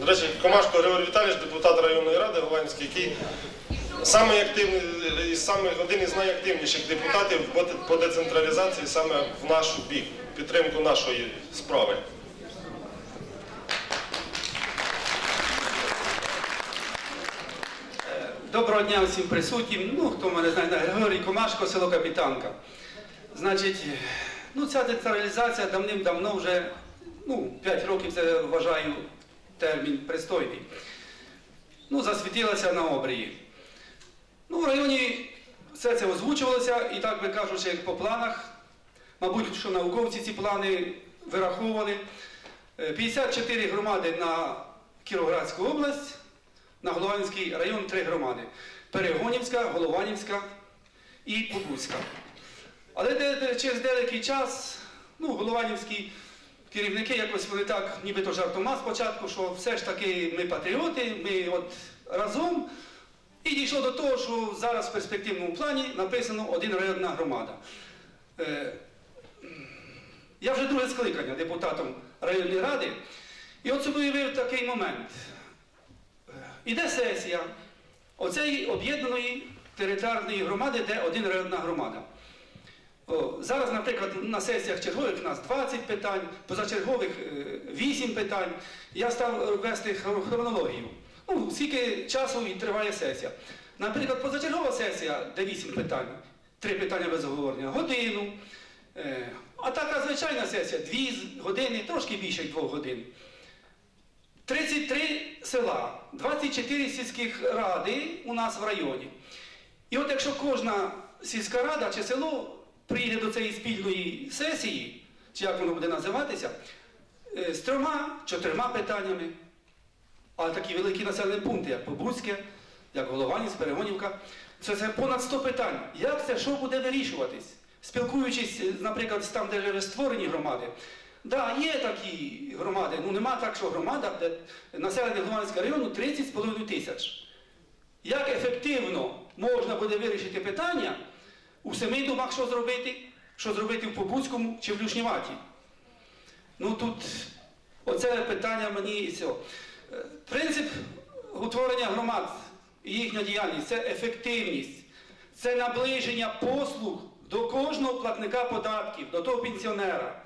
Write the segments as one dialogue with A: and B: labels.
A: До речі, Комашко Григорій Віталійович, депутат районної ради Голландський, який самий активний, самих, один із найактивніших депутатів по децентралізації саме в наш бік, підтримку нашої справи.
B: Доброго дня всім присутнім. Ну, хто мене знає, Григорій Комашко, село Капітанка. Значить, ну ця децентралізація давним-давно вже, ну, 5 років це вважаю термін пристойний. Ну, засвітилася на обрії. Ну, в районі все це озвучувалося, і так би кажучи, як по планах, мабуть, що науковці ці плани вираховували. Е, 54 громади на Кіровоградську область, на Голованівський район три громади. Перегонівська, Голованівська і Побузька. Але через деякий час, ну, голованівські керівники якось вони так, нібито жартома спочатку, що все ж таки ми патріоти, ми от разом. І дійшло до того, що зараз в перспективному плані написано один районна громада. Е, я вже друге скликання депутатом районної ради, і от собі уявив такий момент. Е, Іде сесія оцеї об'єднаної територіальної громади, де один районна громада. Зараз, наприклад, на сесіях чергових у нас 20 питань, позачергових е, 8 питань. Я став вести хронологію. Ну, скільки часу і триває сесія. Наприклад, позачергова сесія, де 8 питань, 3 питання без оговорення, годину. Е, А така звичайна сесія 2 години, трошки більше 2 годин. 33 села, 24 сільських ради у нас в районі. І от якщо кожна сільська рада чи село прийде до цієї спільної сесії, чи як воно буде називатися, е, з трьома, чотирма питаннями, а такі великі населені пункти, як Побузьке, як Голованівськ, Перегонівка, це, це понад 100 питань. Як це, що буде вирішуватись? Спілкуючись, е, наприклад, там, де вже створені громади. Так, да, є такі громади, ну нема так, що громада, де населення Голованівського району 30,5 тисяч. Як ефективно можна буде вирішити питання у семи домах, що зробити, що зробити в Побузькому чи в Люшніваті? Ну тут оце питання мені і все. Е, Принцип утворення громад і їхня діяльність це ефективність, це наближення послуг до кожного платника податків, до того пенсіонера.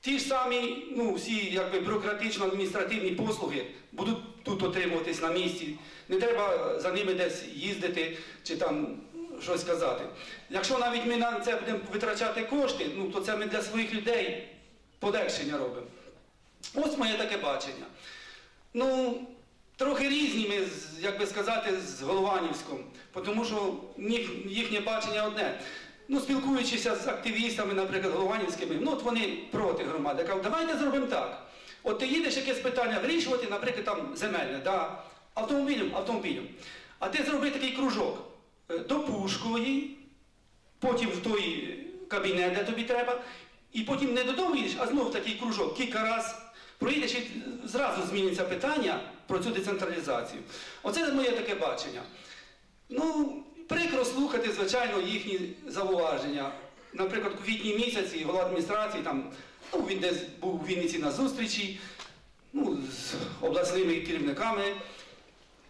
B: Ті ж самі, ну, всі якби бюрократично-адміністративні послуги будуть тут отримуватись на місці. Не треба за ними десь їздити чи там щось казати. Якщо навіть ми на це будемо витрачати кошти, ну, то це ми для своїх людей полегшення робимо. Ось моє таке бачення. Ну, трохи різні ми, як би сказати, з Голованівськом, тому що їхнє бачення одне. Ну, спілкуючися з активістами, наприклад, голованівськими, ну от вони проти громади. Кажуть, давайте зробимо так. От ти їдеш якесь питання вирішувати, наприклад, там земельне, да, автомобілем, автомобілем. А ти зроби такий кружок е, до Пушкової, потім в той кабінет, де тобі треба, і потім не додому їдеш, а знов такий кружок, кілька разів проїдеш і зразу зміниться питання про цю децентралізацію. Оце моє таке бачення. Ну, прикро слухати, звичайно, їхні зауваження. Наприклад, у квітні місяці голова адміністрації там, ну, він десь був у Вінниці на зустрічі, ну, з обласними керівниками.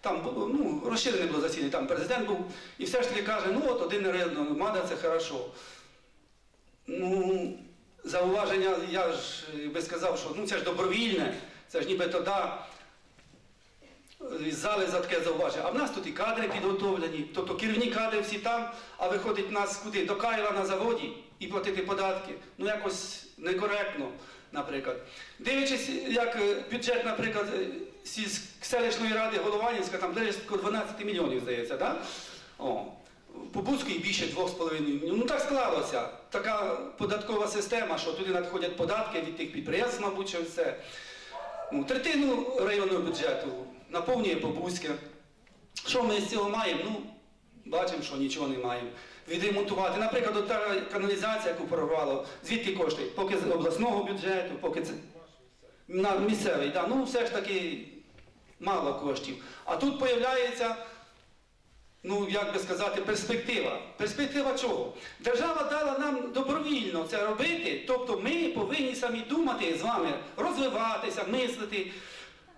B: Там було, ну, розширене було засідання, там президент був, і все ж таки каже, ну от один громада це хорошо. Ну, зауваження, я ж е, би сказав, що ну, це ж добровільне, це ж нібито да, із зали за таке зауваження. А в нас тут і кадри підготовлені, тобто керівні кадри всі там, а виходить нас куди? До Кайла на заводі і платити податки. Ну якось некоректно, наприклад. Дивлячись, як е, бюджет, наприклад, е, селищної ради Голованівська, там близько 12 мільйонів, здається, да? О. По Бузькій більше 2,5 мільйонів. Ну так склалося. Така податкова система, що туди надходять податки від тих підприємств, мабуть, що все. Ну, третину районного бюджету наповнює Побузьке. Що ми з цього маємо? Ну, бачимо, що нічого не маємо. Відремонтувати. Наприклад, от та каналізація, яку прорвало, звідки кошти? Поки з обласного бюджету, поки це на місцевий. Да. Ну, все ж таки мало коштів. А тут появляється, ну, як би сказати, перспектива. Перспектива чого? Держава дала нам добровільно це робити, тобто ми повинні самі думати з вами, розвиватися, мислити.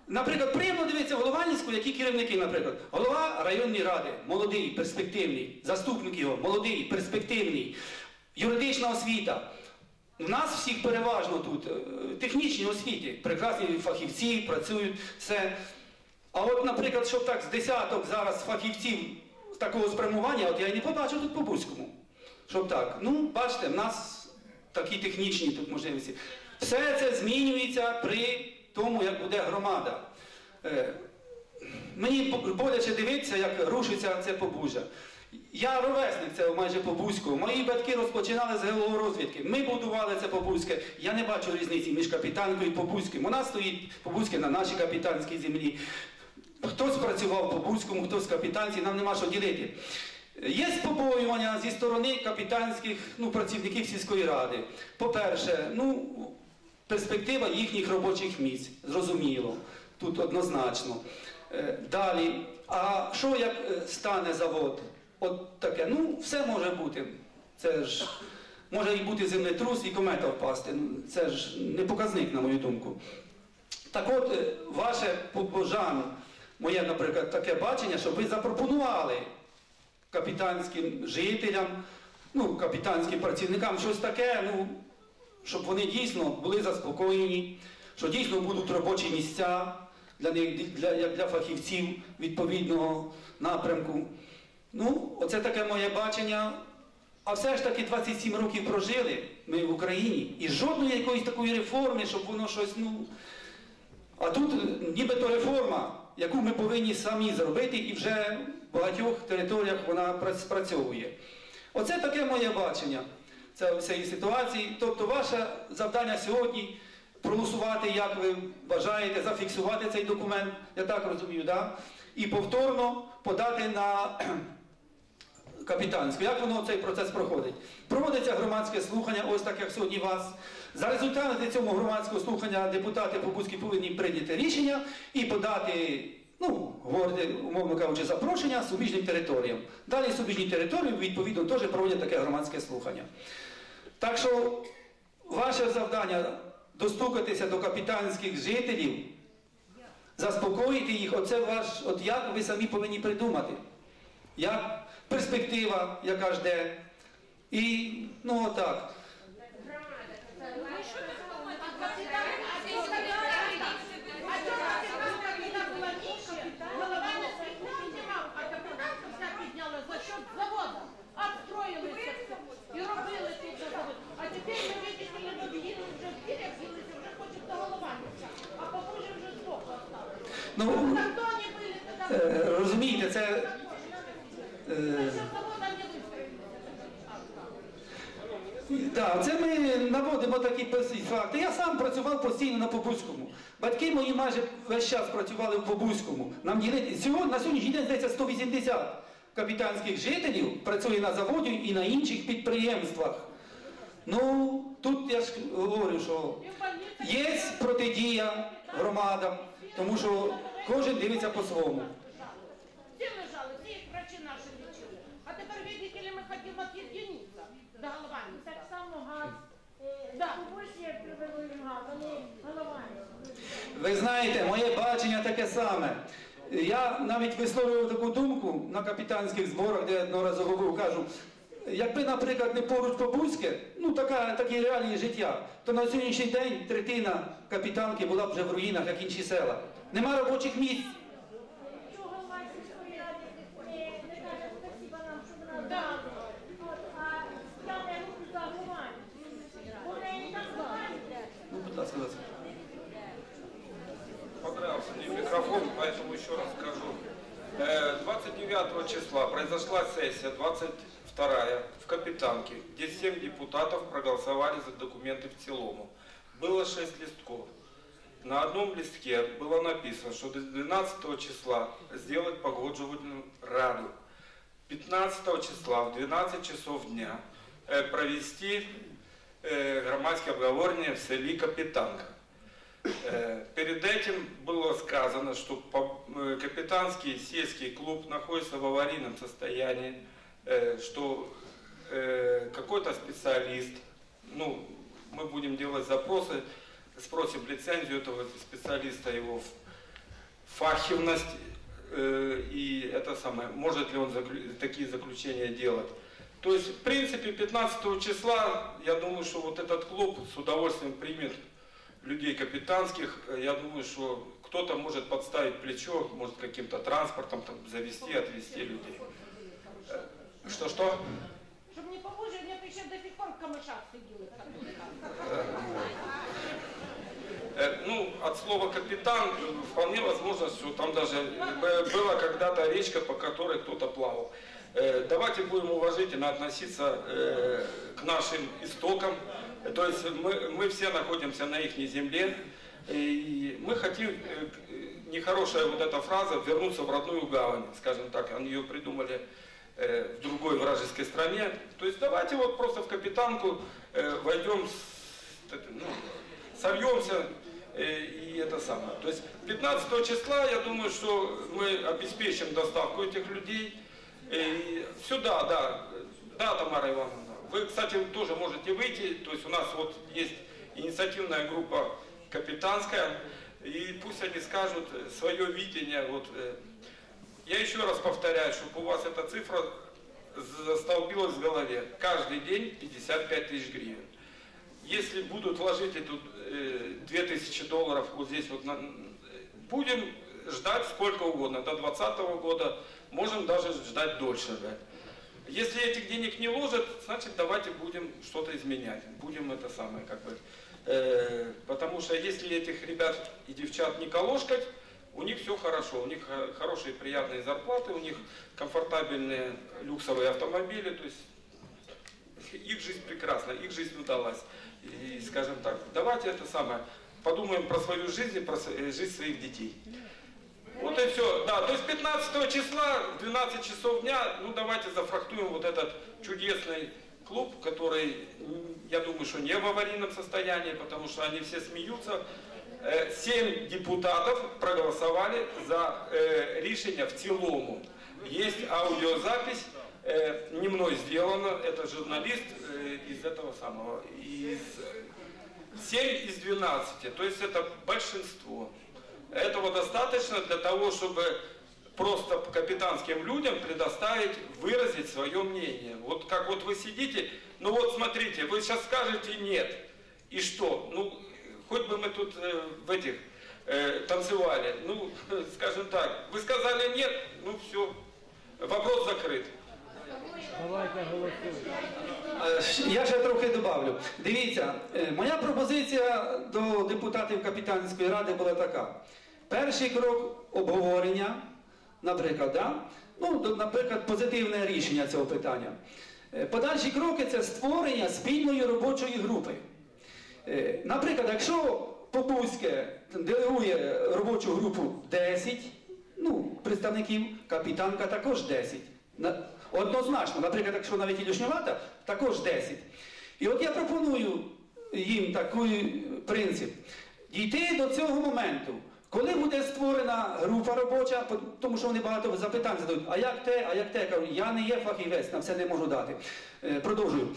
B: Наприклад, приємно дивитися в Голованівську, які керівники, наприклад, голова районної ради, молодий, перспективний, заступник його, молодий, перспективний, юридична освіта. У нас всіх переважно тут е, технічні освіти, прекрасні фахівці, працюють, все. А от, наприклад, щоб так з десяток зараз фахівців такого спрямування, от я і не побачив тут по Бузькому. Щоб так. Ну, бачите, в нас такі технічні тут можливості. Все це змінюється при тому, як буде громада. Е, Мені боляче дивитися, як рушиться це побужжя. Я ровесник це майже Побузького. Мої батьки розпочинали з геологорозвідки. Ми будували це Побузьке. Я не бачу різниці між капітанкою і Побузьким. У нас стоїть Побузьке на нашій капітанській землі. Працював по Бузькому, хтось капітанці, нам нема що ділити. Є побоювання зі сторони капітанських ну, працівників сільської ради. По-перше, ну, перспектива їхніх робочих місць, зрозуміло, тут однозначно. Е, Далі, а що як е, стане завод? От таке, ну, все може бути. Це ж може і бути землетрус, і комета впасти. Ну, Це ж не показник, на мою думку. Так от, е, ваше побажання, моє, наприклад, таке бачення, щоб ви запропонували капітанським жителям, ну, капітанським працівникам щось таке, ну, щоб вони дійсно були заспокоєні, що дійсно будуть робочі місця для них, для, як для фахівців відповідного напрямку. Ну, оце таке моє бачення. А все ж таки 27 років прожили ми в Україні і жодної якоїсь такої реформи, щоб воно щось, ну. А тут нібито реформа, яку ми повинні самі зробити, і вже в багатьох територіях вона пра- спрацьовує. Оце таке моє бачення цієї ситуації. Тобто ваше завдання сьогодні проголосувати, як ви вважаєте, зафіксувати цей документ, я так розумію, і повторно подати на капітанську. Як воно цей процес проходить? Проводиться громадське слухання, ось так як сьогодні вас. За результатами цього громадського слухання депутати Побузькі повинні прийняти рішення і подати, ну, говорити, умовно кажучи, запрошення суміжним територіям. Далі суміжні території, відповідно, теж проводять таке громадське слухання. Так що ваше завдання достукатися до капітанських жителів, заспокоїти їх, оце ваш, от як ви самі повинні придумати. Як перспектива, яка жде. І ну отак. Ну, е, розумієте, це.
C: За
B: Е, це ми наводимо такі факти. Я сам працював постійно на Побузькому. Батьки мої майже весь час працювали в Побузькому. Нам на сьогоднішній день здається 180 капітанських жителів працює на заводі і на інших підприємствах. Ну, тут я ж говорю, що є протидія громадам, тому що кожен дивиться по-своєму.
C: Всі лежали, всі їх врачі наші лічили. А тепер, видите ли, ми хотімо від'єднатися до Голованівця.
D: Так само газ.
C: Да.
D: Газ.
B: Ви знаєте, моє бачення таке саме. Я навіть висловлював таку думку на капітанських зборах, де я одноразово був, кажу, якби, наприклад, не поруч Побузьке, ну така, такі реалії життя, то на сьогоднішній день третина капітанки була б вже в руїнах, як інші села. Нема робочих місць.
E: Числа произошла сессия, 22 в Капитанке, где 7 депутатов проголосовали за документы в целому. Было 6 листков. На одном листке было написано, что до 12 числа сделать погоджувальную раду. 15 числа в 12 часов дня э, провести э, громадское обговорение в селе Капитанка. Э, Перед этим было сказано, что э, капитанский сельский клуб находится в аварийном состоянии, э, что какой-то специалист, ну, мы будем делать запросы, спросим лицензию этого специалиста его фахивность и это самое, может ли он такие заключения делать. То есть, в принципе, 15 числа, я думаю, что вот этот клуб с удовольствием примет людей капитанских. Э, Я думаю, что кто-то может подставить плечо, может каким-то транспортом там, завести, отвезти людей. Э, Что-что?
C: Щоб не поможе, я б ще до сих пор в сиділи. би
E: Э, Ну, от слова капитан вполне возможно, что там даже была когда-то речка, по которой кто-то плавал. Давайте будем уважительно относиться к нашим истокам. То есть мы, мы все находимся на их земле. И мы хотим, э, нехорошая вот эта фраза, вернуться в родную гавань, скажем так, они ее придумали э, в другой вражеской стране. То есть давайте вот просто в капитанку э, войдем, ну, сольемся и это самое. То есть 15 числа, я думаю, что мы обеспечим доставку этих людей. И сюда, да, да, Тамара Ивановна. Вы, кстати, тоже можете выйти. То есть у нас вот есть инициативная группа капитанская. И пусть они скажут свое видение. Вот, э, я еще раз повторяю, чтобы у вас эта цифра застолбилась в голове. Каждый день 55 тысяч гривен. Если будут вложить эту э, 2000 долларов вот здесь вот, на- будем ждать сколько угодно, до 2020 года, можем даже ждать дольше. ждать. Если этих денег не ложат, значит давайте будем что-то изменять, будем это самое как бы. э, потому что если этих ребят и девчат не колошкать, у них все хорошо, у них хо- хорошие приятные зарплаты, у них комфортабельные люксовые автомобили, то есть их жизнь прекрасна, их жизнь удалась. И, скажем так, давайте это самое, подумаем про свою жизнь и про э, жизнь своих детей. Вот и все. Да, то есть 15 числа, в 12 часов дня, ну давайте зафрахтуем вот этот чудесный клуб, который, я думаю, что не в аварийном состоянии, потому что они все смеются. Э, Семь депутатов проголосовали за э, решение в цілому. Есть аудиозапись, э, не мной сделано, это журналист э, из этого самого, из 7 из 12, то есть это большинство. Этого достаточно для того, чтобы просто капитанским людям предоставить выразить свое мнение. Вот как вот вы сидите, ну вот смотрите, вы сейчас скажете нет, и что? Ну, хоть бы мы тут э, в этих э, танцевали, ну, скажем так, вы сказали нет, ну все, вопрос закрыт.
B: Е, Я ще трохи добавлю. Дивіться, е, моя пропозиція до депутатів капітанської ради була така. Перший крок обговорення, наприклад, да? ну, наприклад, позитивне рішення цього питання. Е, Подальші кроки це створення спільної робочої групи. Наприклад, якщо Попузьке делегує робочу групу 10 ну, представників, капітанка також 10. На- Однозначно, наприклад, якщо навіть і також 10. І от я пропоную їм такий принцип. Дійти до цього моменту, коли буде створена група робоча, тому що вони багато запитань задають, а як те, а як те, Я кажу, я не є фахівець, на все не можу дати. Е, Продовжую.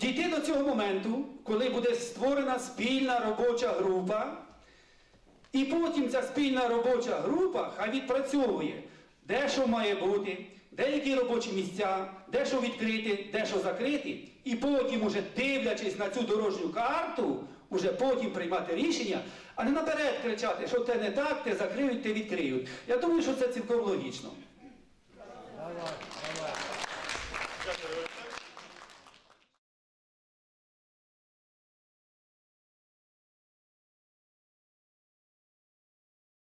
B: Дійти до цього моменту, коли буде створена спільна робоча група, і потім ця спільна робоча група хай відпрацьовує, де що має бути, де які робочі місця, де що відкрити, де що закрити, і потім, уже дивлячись на цю дорожню карту, уже потім приймати рішення, а не наперед кричати, що те не так, те закриють, те відкриють. Я думаю, що це цілком логічно.